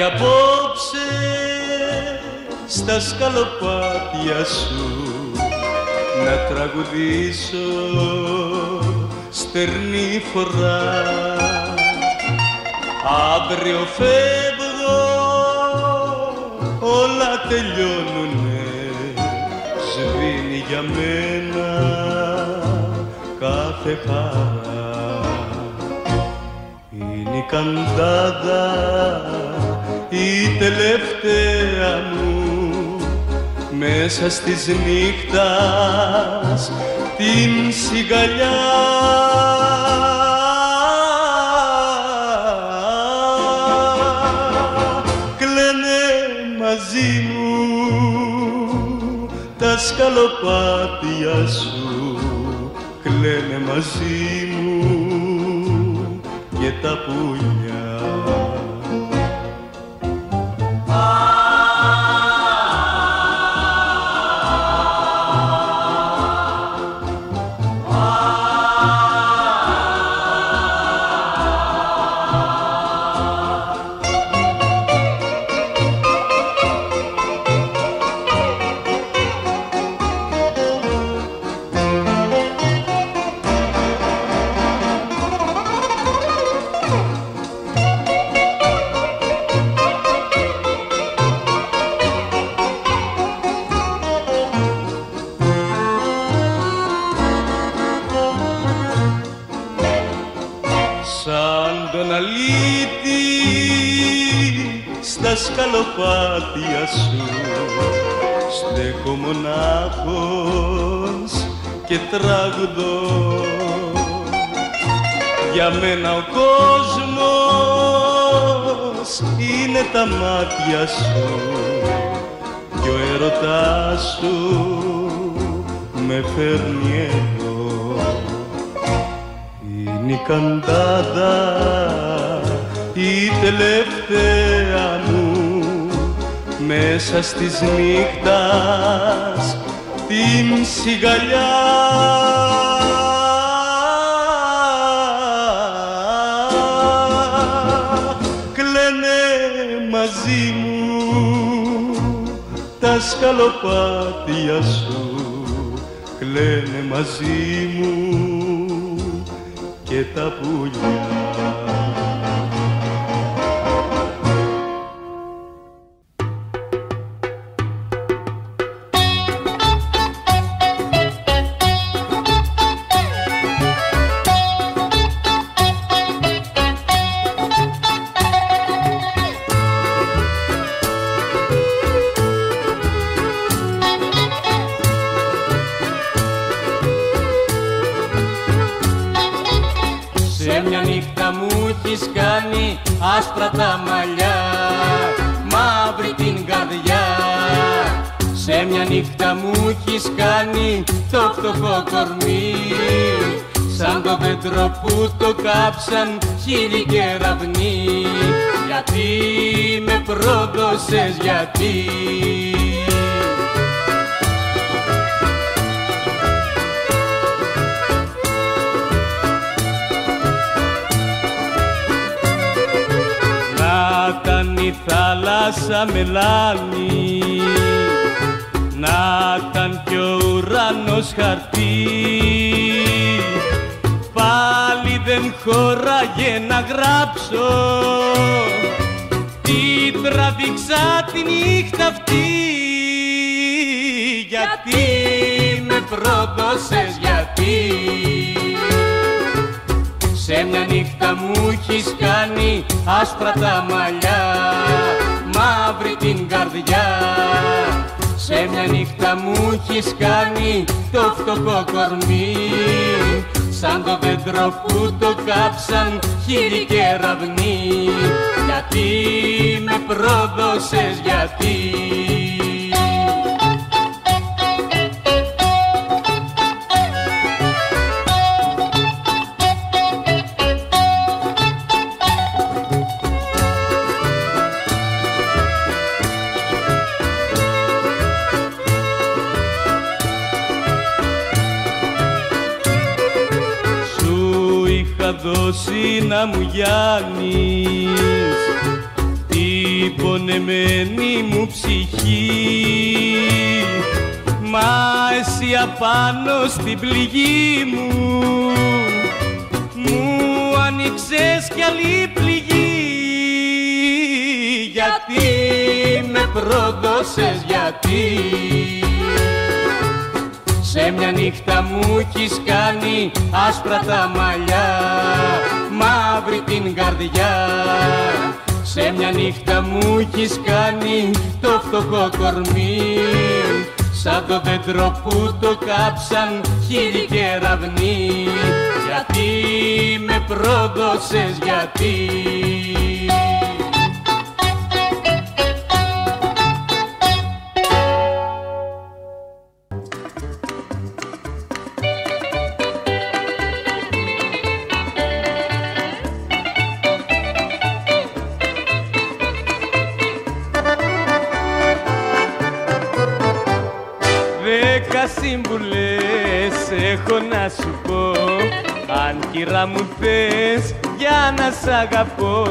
Ήρθα κι απόψε στα σκαλοπάτια σου να τραγουδήσω στερνή φορά. Αύριο φεύγω όλα τελειώνουνε. Σβήνει για μένα κάθε χαρά. Είναι η καντάδα η τελευταία μου μέσα στις νύχτας την σιγαλιά. Κλαίνε μαζί μου τα σκαλοπάτια σου. Κλαίνε μαζί μου και τα πουλιά και τραγουδώ. Για μένα ο κόσμος είναι τα μάτια σου και ο έρωτάς σου με φέρνει εδώ. Είναι η καντάδα η τελευταία μου μέσα στις νύχτας την σιγαλιά κλαίνε μαζί μου τα σκαλοπάτια σου κλαίνε μαζί μου και τα πουλιά. Μια νύχτα μου έχεις κάνει άσπρα τα μαλλιά. Μαύρη την καρδιά. Σε μια νύχτα μου έχεις κάνει το φτωχό κορμί. Σαν το δέντρο που το κάψαν χείλη και ραβνί Γιατί με πρόδωσες γιατί ήταν η θάλασσα μελάνη Να ήταν κι ο ουρανός χαρτί. Πάλι δεν χώραγε να γράψω. Τι τραβήξα τη νύχτα αυτή. Γιατί με πρόδωσες γιατί; Σε μια νύχτα μου έχεις κάνει άσπρα τα μαλλιά Μαύρη την καρδιά. Σε μια νύχτα μου έχεις κάνει το φτωχό κορμί. Σαν το δέντρο που το κάψαν χείλη και ραβνί. Γιατί με πρόδωσες γιατί δώσει να μου γιάνεις τη πονεμένη μου ψυχή. Μα εσύ απάνω στην πληγή μου. Μου άνοιξες κι άλλη πληγή. Γιατί με πρόδωσες γιατί; Σε μια νύχτα μου έχεις κάνει άσπρα τα μαλλιά μαύρη την καρδιά. Σε μια νύχτα μου έχεις κάνει το φτωχό κορμί σαν το δέντρο που το κάψαν χίλιοι κεραυνοί γιατί με πρόδωσες γιατί σύμβουλες έχω να σου πω. Αν κυρά μου θες για να σ' αγαπώ.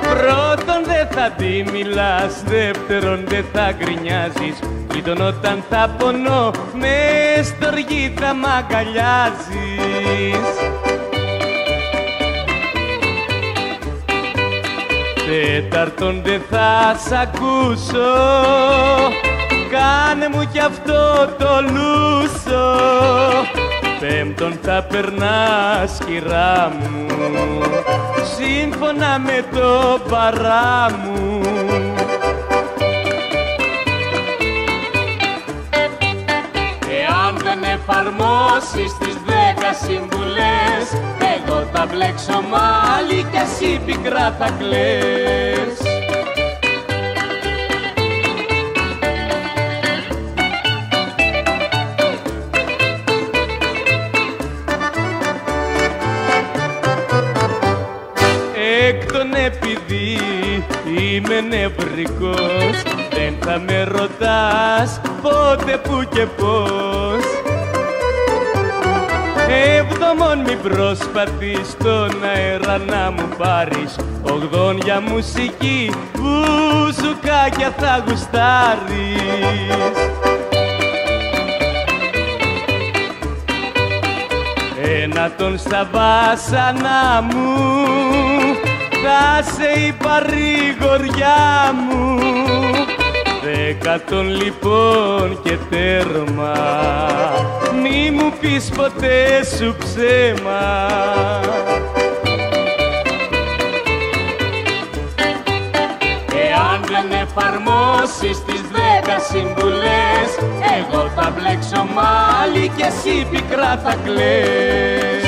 Πρώτον δεν θα τη μιλάς, δεύτερον δεν θα γκρινιάζεις. Τρίτον όταν θα πονώ, μες στοργή θα μ' αγκαλιάζεις. Τέταρτον δεν θα σ' ακούσω κάνε μου κι αυτό το λούσο. Πέμπτον θα περνάς κυρά μου. Σύμφωνα με το παρά μου. Εάν δεν εφαρμόσεις τις δέκα συμβουλές Εγώ θα μπλέξω μάλι κι εσύ πικρά θα κλαις νευρικός Δεν θα με ρωτάς πότε, που και πώς. Εβδομόν μην προσπαθείς τον αέρα να μου πάρεις. Ογδόν για μουσική μπουζουκάκια θα γουστάρεις. Ένα τον στα βάσανα μου θα σε η παρηγοριά μου. Δέκατον λοιπόν και τέρμα. Μη μου πεις ποτέ σου ψέμα. Εάν δεν εφαρμόσεις τις δέκα συμβουλές Εγώ θα μπλέξω μάλι και εσύ πικρά θα κλαις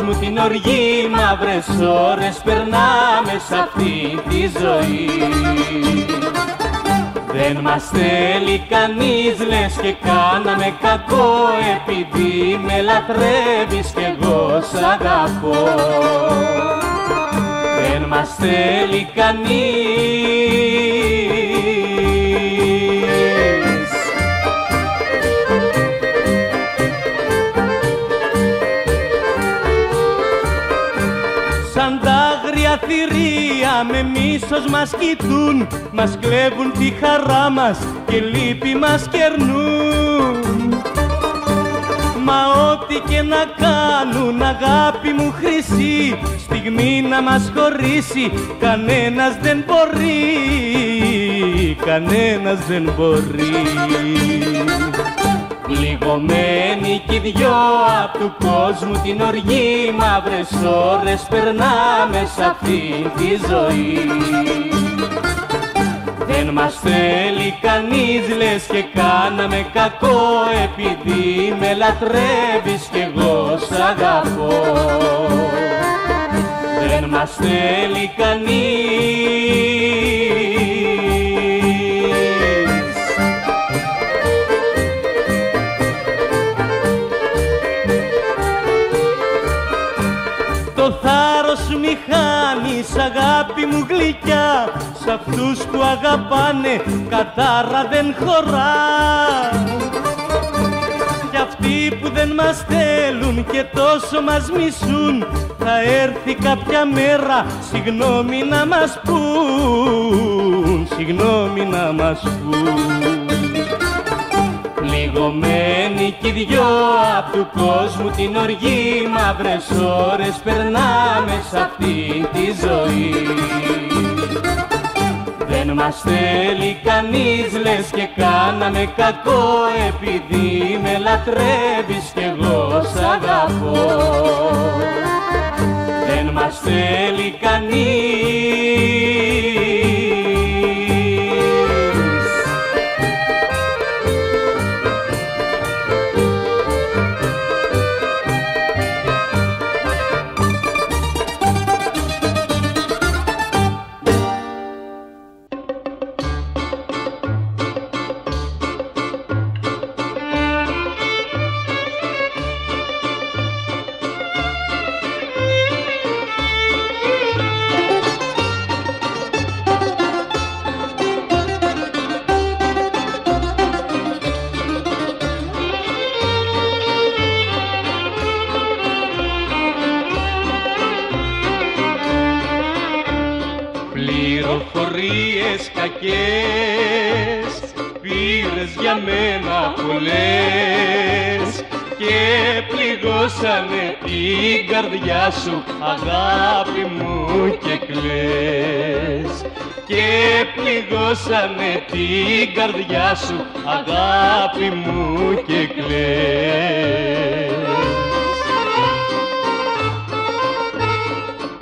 μου την οργή μαύρες ώρες περνάμε σ' αυτή τη ζωή. Δεν μας θέλει κανείς λες και κάναμε κακό επειδή με λατρεύεις κι εγώ σ' αγαπώ. Δεν μας θέλει κανείς θηρία με μίσος μας κοιτούν Μας κλέβουν τη χαρά μας και λύπη μας κερνούν. Μα ό,τι και να κάνουν αγάπη μου χρυσή Στιγμή να μας χωρίσει κανένας δεν μπορεί Κανένας δεν μπορεί Πληγωμένοι κι δυο απ' του κόσμου την οργή Μαύρες ώρες περνάμε σ' αυτή τη ζωή. Δεν μας θέλει κανείς λες και κάναμε κακό Επειδή με λατρεύεις κι εγώ σ' αγαπώ. Δεν μας θέλει κανείς αγάπη μου γλυκιά Σ' αυτούς που αγαπάνε κατάρα δεν χωρά. Κι αυτοί που δεν μας θέλουν και τόσο μας μισούν Θα έρθει κάποια μέρα συγγνώμη να μας πούν Συγγνώμη να μας πούν Πληγωμένοι κι δυο απ' του κόσμου την οργή Μαύρες ώρες περνάμε σ' αυτή τη ζωή. Δεν μας θέλει κανείς λες και κάναμε κακό Επειδή με λατρεύεις κι εγώ σ' αγαπώ. Δεν μας θέλει κανείς καρδιά σου αγάπη μου και κλαις. Και πληγώσανε την καρδιά σου αγάπη μου και κλαις.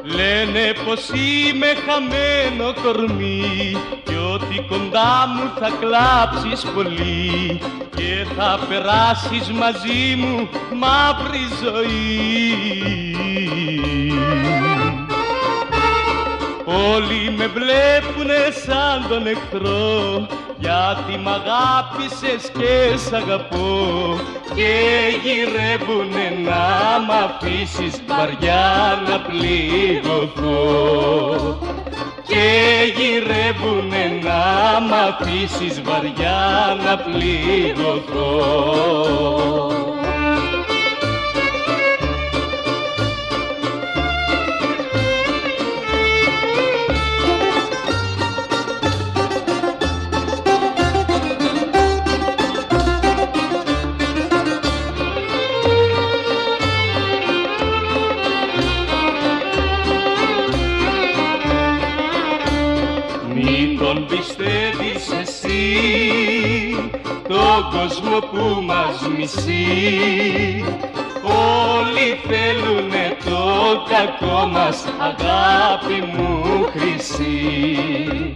Λένε πως είμαι χαμένο κορμί κι ότι κοντά μου θα κλάψεις πολύ και θα περάσεις μαζί μου μαύρη ζωή. Όλοι με βλέπουνε σαν τον εχθρό γιατί μ' αγάπησες και σ' αγαπώ. Και γυρεύουνε να μ' αφήσεις βαριά να πληγωθώ. Και γυρεύουνε να μ' αφήσεις βαριά να πληγωθώ κόσμο που μας μισεί. Όλοι θέλουνε το κακό μας αγάπη μου χρυσή.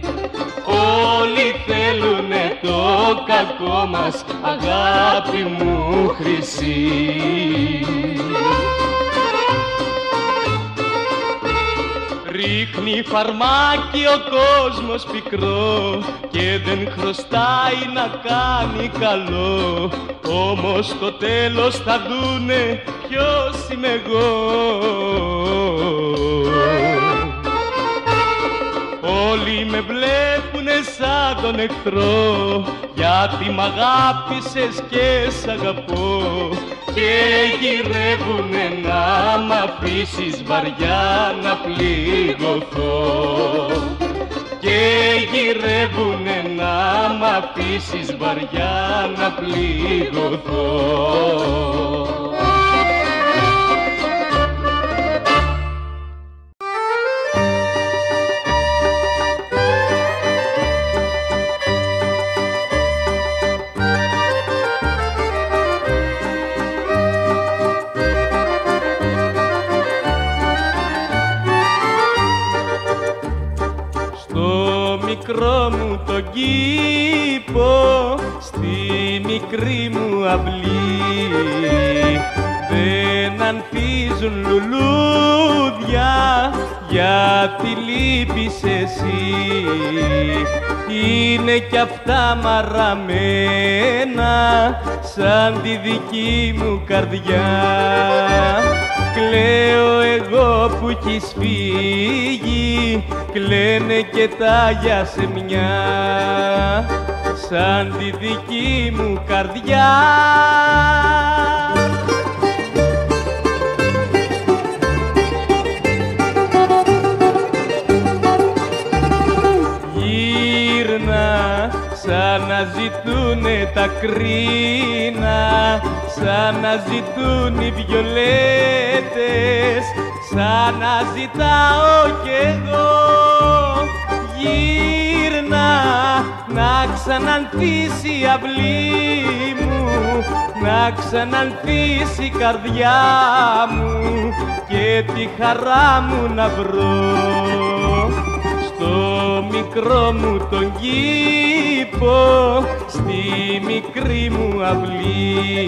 Όλοι θέλουνε το κακό μας αγάπη μου χρυσή Ρίχνει φαρμάκι ο κόσμος πικρό και δεν χρωστάει να κάνει καλό. Όμως στο τέλος θα δούνε ποιος είμαι εγώ. Όλοι με βλέπουνε σαν τον εχθρό γιατί μ' αγάπησες και σ' αγαπώ. Και γυρεύουνε να μ' αφήσεις βαριά να πληγωθώ. Και γυρεύουνε να μ' αφήσεις βαριά να πληγωθώ λείπεις εσύ. Είναι κι αυτά μαραμένα σαν τη δική μου καρδιά. Κλαίω εγώ που έχεις φύγει κλαίνε και τα για σε μια σαν τη δική μου καρδιά τα κρίνα, σαν να ζητούν οι βιολέτες, σαν να ζητάω κι εγώ. Γύρνα να ξανανθίσει η αυλή μου, να ξανανθίσει η καρδιά μου και τη χαρά μου να βρω στο μικρό μου τον κήπο, στη μικρή μου αυλή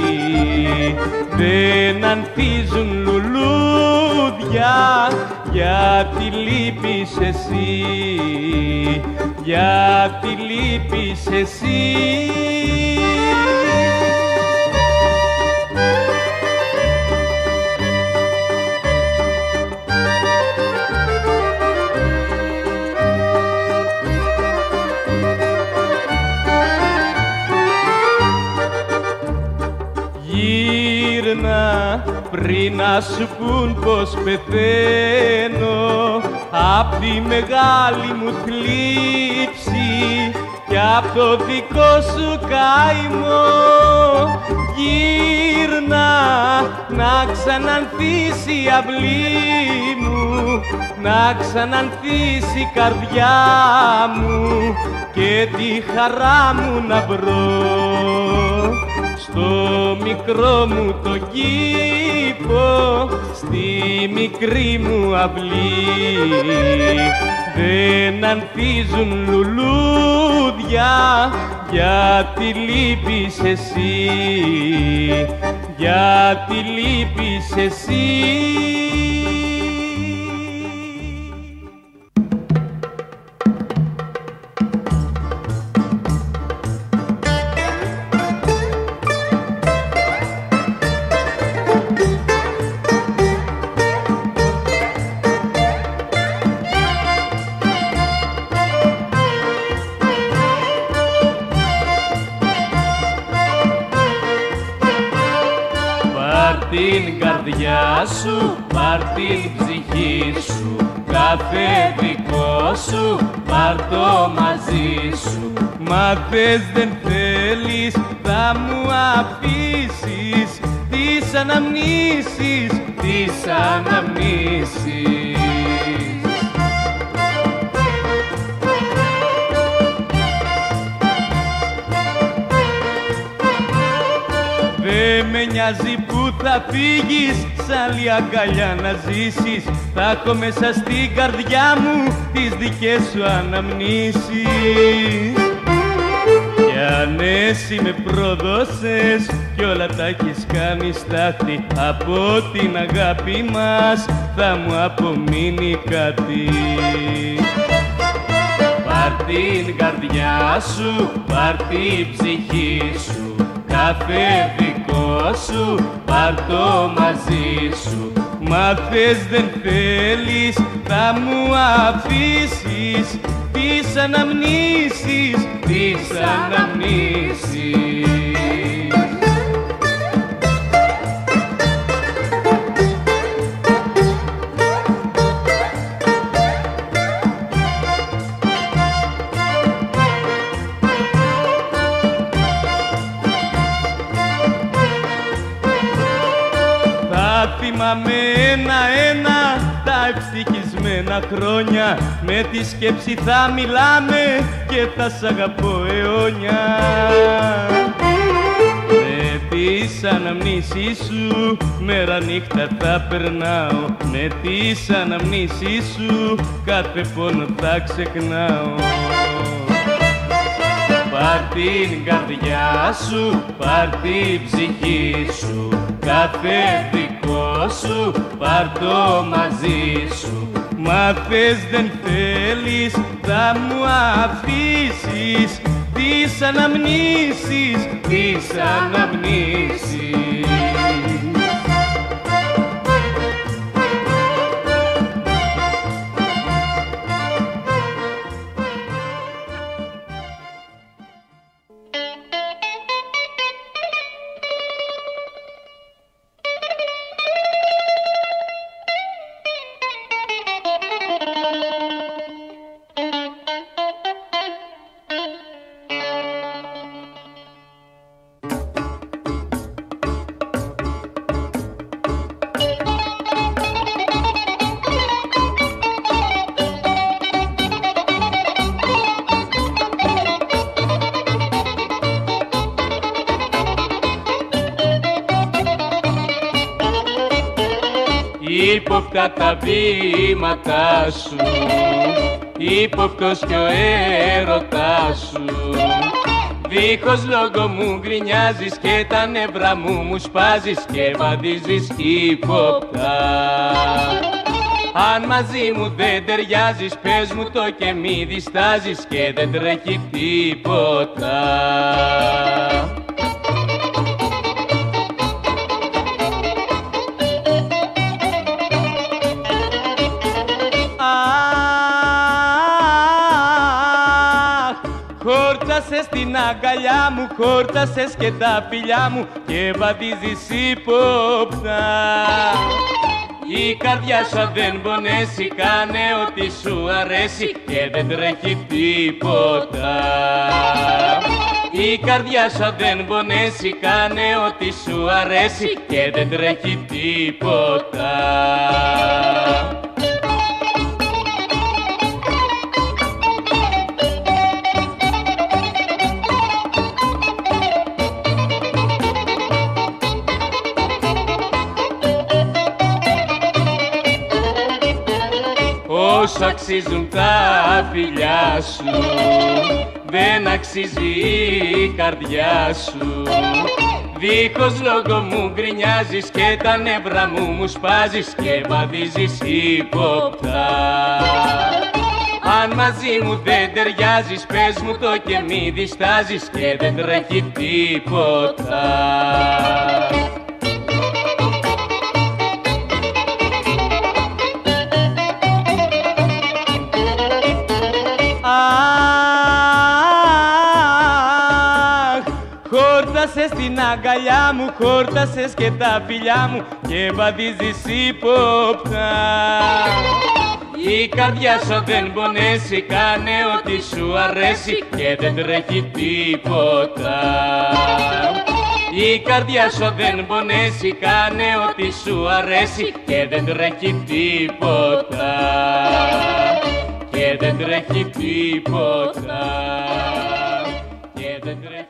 δεν ανθίζουν λουλούδια γιατί λείπεις εσύ, γιατί λείπεις εσύ. Πριν να σου πουν πως πεθαίνω. Απ' τη μεγάλη μου θλίψη κι απ' το δικό σου καημό. Γύρνα να ξανανθίσει η αυλή μου να ξανανθίσει η καρδιά μου και τη χαρά μου να βρω στο μικρό μου το κήπο, στη μικρή μου αυλή δεν ανθίζουν λουλούδια γιατί λείπεις εσύ, γιατί λείπεις εσύ. Μα θες δεν θέλεις, θα μου αφήσεις. Τις αναμνήσεις, τις αναμνήσεις. Δεν με νοιάζει που θα φύγεις Σ' άλλη αγκαλιά να ζήσεις. Θα έχω μέσα στην καρδιά μου Τις δικές σου αναμνήσεις Κι αν εσύ με προδώσες Κι όλα τα έχεις κάνει στάθη. Από την αγάπη μας Θα μου απομείνει κάτι. Πάρ' την καρδιά σου, πάρ' την ψυχή σου Κάθε δικό σου, πάρ' το μαζί σου. Μα θες δεν θέλεις, θα μου αφήσεις Τις αναμνήσεις, τις αναμνήσεις τη σκέψη θα μιλάμε και θα σ' αγαπώ αιώνια. Με τις αναμνήσεις σου μέρα νύχτα θα περνάω. Με τις αναμνήσεις σου κάθε πόνο θα ξεχνάω. Πάρ' την καρδιά σου, πάρ' την ψυχή σου κάθε δικό δικό σου πάρ' το μαζί σου Μα θες δεν θέλεις θα μου αφήσεις. Τις αναμνήσεις, τις αναμνήσεις βήματά σου. Ύποπτος κι ο έρωτάς σου. Δίχως λόγο μου γκρινιάζεις και τα νεύρα μου μου σπάζεις και βαδίζεις ύποπτα. Αν μαζί μου δεν ταιριάζεις πες μου το και μη διστάζεις και δεν τρέχει τίποτα αγκαλιά μου χόρτασες και τα φιλιά μου και βαδίζεις ύποπτα η καρδιά σου δεν πονέσει, κάνε ό,τι σου αρέσει και δεν τρέχει τίποτα. Η καρδιά σου δεν πονέσει, κάνε ό,τι σου αρέσει και δεν τρέχει τίποτα. Αξίζουν τα φιλιά σου. Δεν αξίζει η καρδιά σου. Δίχως λόγο μου γκρινιάζεις και τα νεύρα μου μου σπάζεις και βαδίζεις ύποπτα. Αν μαζί μου δεν ταιριάζεις πες μου το και μη διστάζεις και δεν τρέχει τίποτα αγκαλιά μου, χόρτασες και τα φιλιά μου και βαδίζεις ύποπτα. Η καρδιά σου δεν πονέσει, κάνε ό,τι σου αρέσει και δεν τρέχει τίποτα. Η καρδιά σου δεν πονέσει, κάνε ό,τι σου αρέσει και δεν τρέχει τίποτα. Και δεν τρέχει τίποτα. Και δεν τρέχει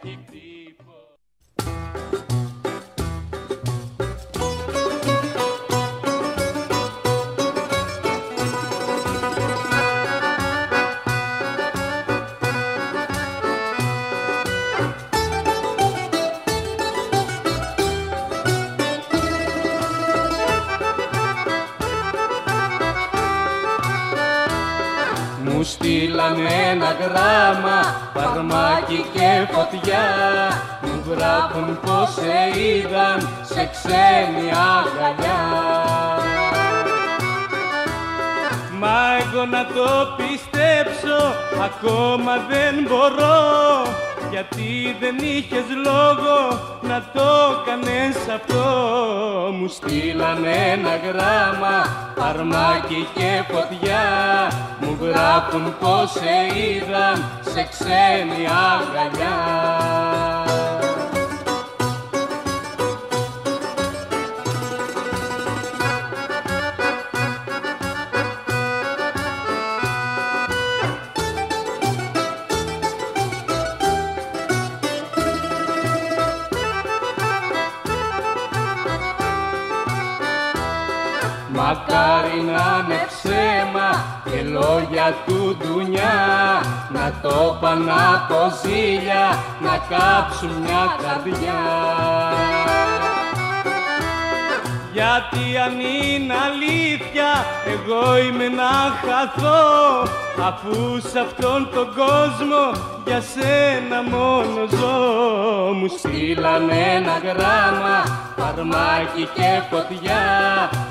στείλανε ένα γράμμα, φαρμάκι και φωτιά μου γράφουν πως σε είδαν σε ξένη αγκαλιά. Μα εγώ να το πιστέψω ακόμα δεν μπορώ γιατί δεν είχες λόγο να το κάνεις αυτό. Μου στείλανε ένα γράμμα, αρμάκι και φωτιά. Μου γράφουν πως σε είδαν σε ξένη αγκαλιά Μακάρι να είναι ψέμα και λόγια του ντουνιά. Να το πάνε από ζήλια, να κάψουν μια καρδιά γιατί αν είναι αλήθεια εγώ είμαι να χαθώ. Αφού σε αυτόν τον κόσμο για σένα μόνο ζω. Μου στείλανε ένα γράμμα φαρμάκι και φωτιά.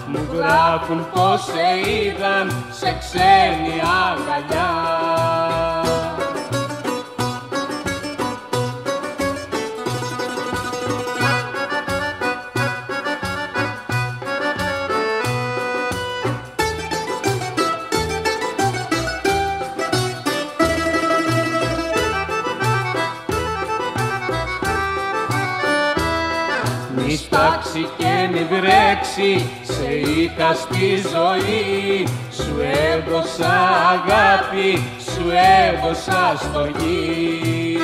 Μου γράφουν πως σε είδαν σε ξένη αγκαλιά στάξει και μη βρέξει σε είχα στη ζωή. Σου έδωσα αγάπη, σου έδωσα στοργή.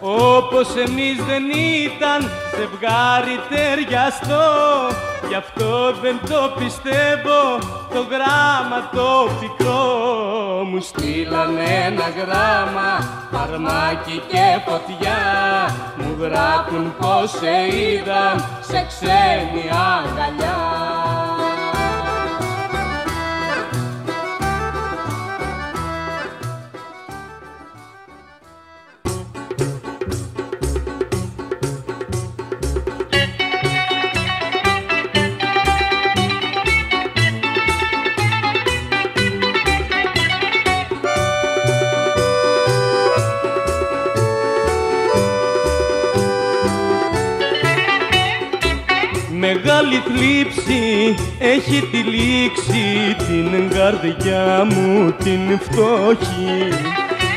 Όπως εμείς δεν ήταν ζευγάρι ταιριαστό Γι' αυτό δεν το πιστεύω το γράμμα το πικρό Μου στείλανε ένα γράμμα, φαρμάκι και φωτιά. Μου γράφουν πως σε είδαν σε ξένη αγκαλιά Μεγάλη θλίψη έχει τυλίξει την καρδιά μου την φτώχη.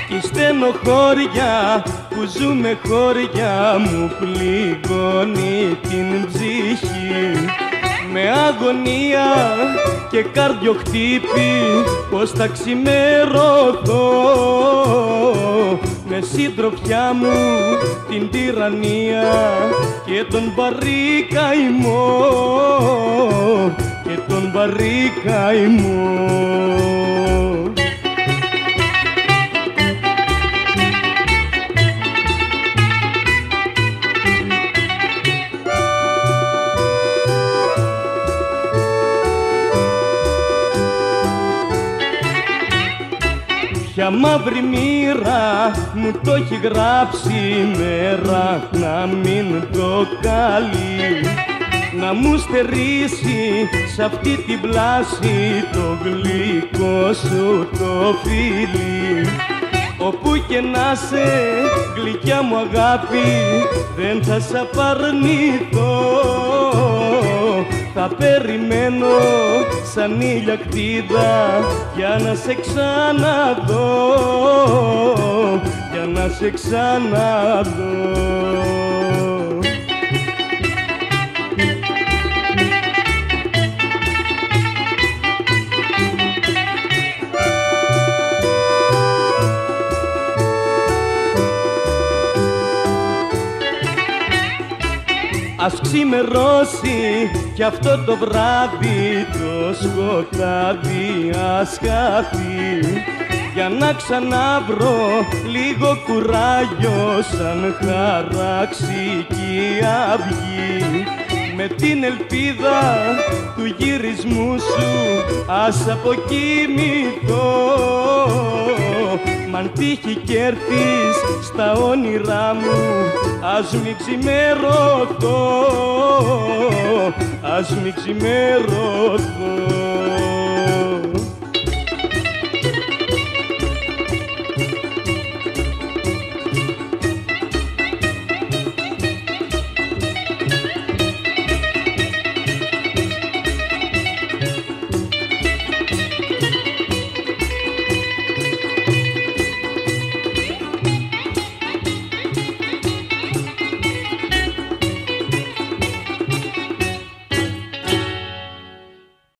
Κι στενοχώρια που ζούμε χώρια μου πληγώνει την ψυχή. Με αγωνία και καρδιοχτύπη πως θα ξημερωθώ; Με συντροφιά μου την τυραννία και τον βαρύ καημό και τον βαρύ Ποια μαύρη μοίρα μου το έχει γράψει μέρα. Να μην το καλεί να μου στερήσει σ' αυτή την πλάση το γλυκό σου το φίλι. Όπου και να σε γλυκιά μου αγάπη δεν θα σ' απαρνηθώ θα περιμένω σαν κτίδα για να σε ξαναδώ για να σε ξαναδώ Ας ξημερώσει κι αυτό το βράδυ το σκοτάδι ας χαθεί. Για να ξαναβρω λίγο κουράγιο σαν χαράξει η αυγή με την ελπίδα του γυρισμού σου. Ας αποκοιμηθώ. Μ' αν τύχει κι έρθεις στα όνειρά μου ας μη ξημερωθώ ας μη ξημερωθώ